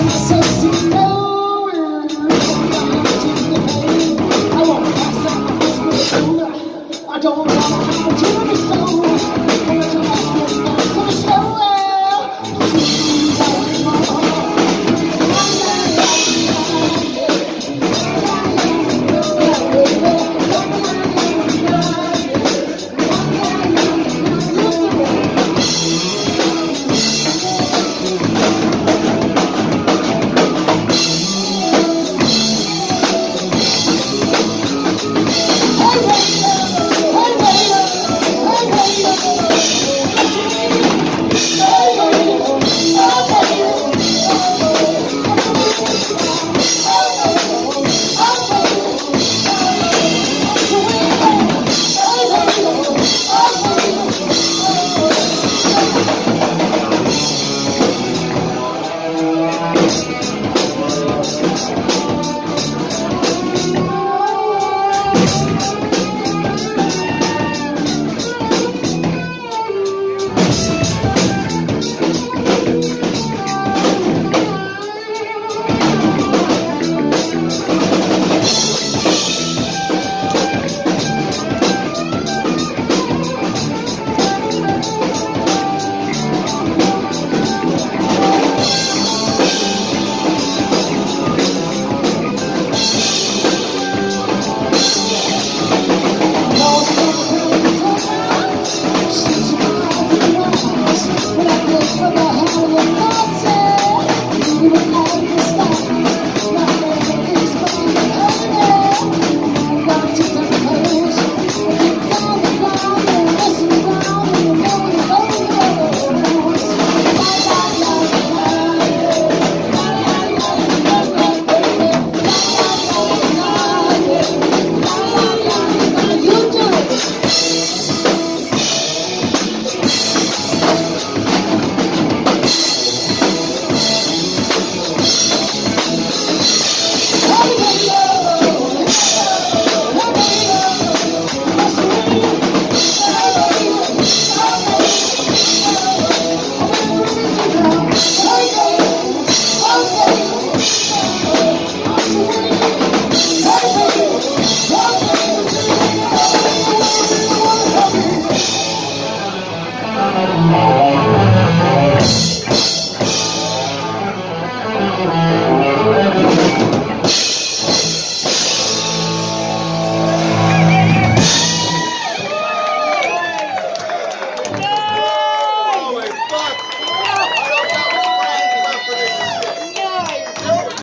I'm so.